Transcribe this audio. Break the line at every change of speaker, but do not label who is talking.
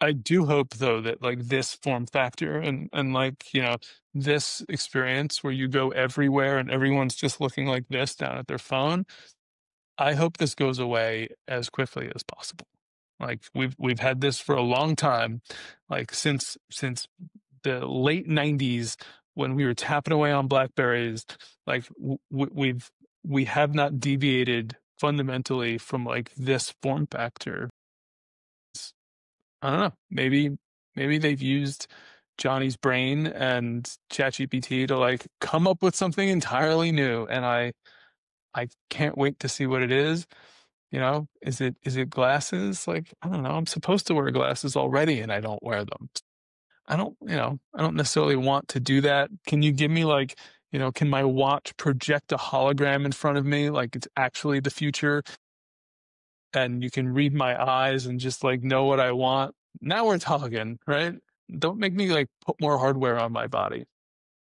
I do hope though that like this form factor and and like you know this experience where you go everywhere and everyone's just looking like this down at their phone. I hope this goes away as quickly as possible. Like we've we've had this for a long time, like since since the late '90s when we were tapping away on BlackBerrys. Like w- we've we have not deviated fundamentally from like this form factor. I don't know. Maybe maybe they've used Jony's brain and ChatGPT to like come up with something entirely new, and I I can't wait to see what it is. You know, is it is it glasses? Like I don't know. I'm supposed to wear glasses already, and I don't wear them. I don't, you know, I don't necessarily want to do that. Can you give me like, you know, can my watch project a hologram in front of me like it's actually the future? And you can read my eyes and just like know what I want. Now we're talking, right? Don't make me like put more hardware on my body.